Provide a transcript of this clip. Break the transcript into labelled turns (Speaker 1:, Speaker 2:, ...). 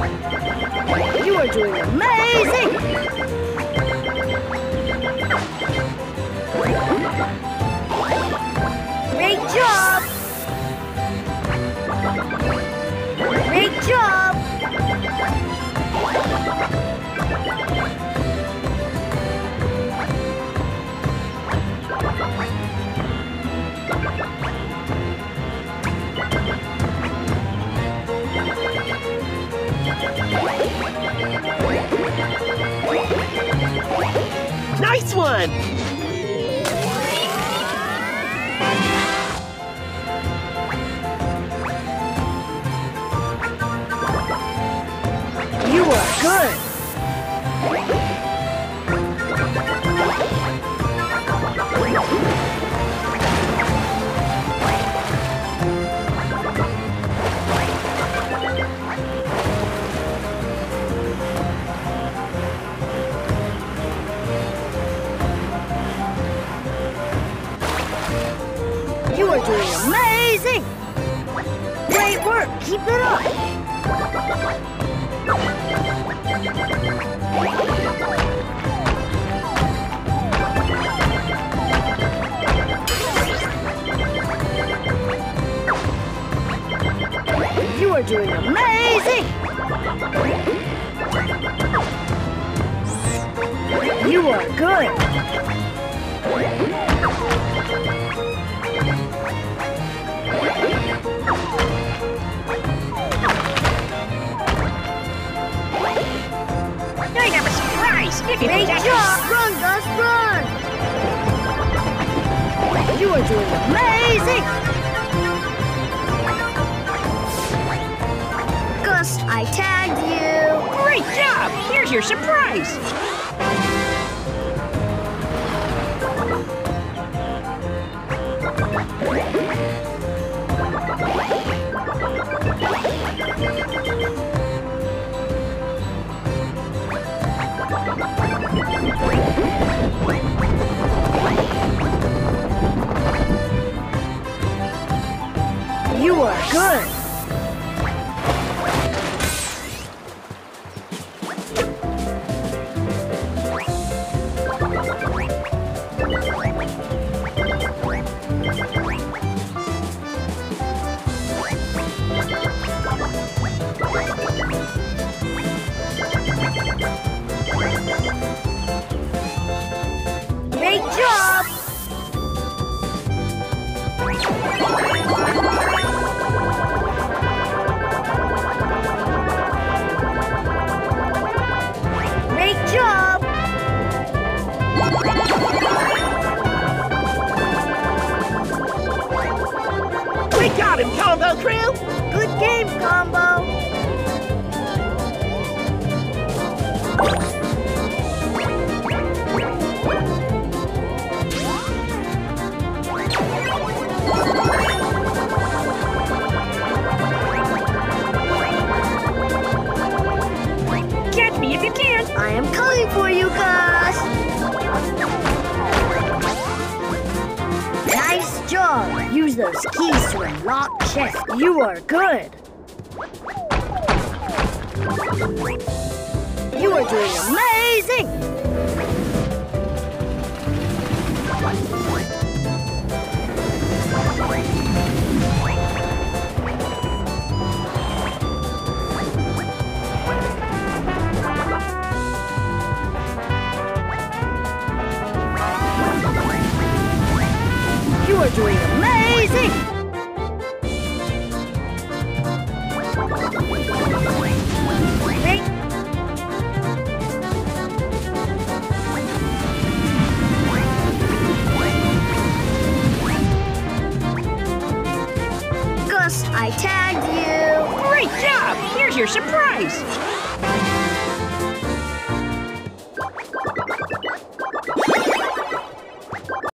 Speaker 1: You are doing a Nice one! You are good! Keep it up! You are doing amazing! You are good! Great job! Run, Gus, run! You are doing amazing! Gus, I tagged you!
Speaker 2: Great job! Here's your surprise.
Speaker 1: Good!
Speaker 3: Him, Combo Crew.
Speaker 1: Good game, Combo! Those keys to unlock chests. You are good! You are doing amazing! You are doing amazing! Great Gus, I tagged you.
Speaker 2: Great job! Here's your surprise.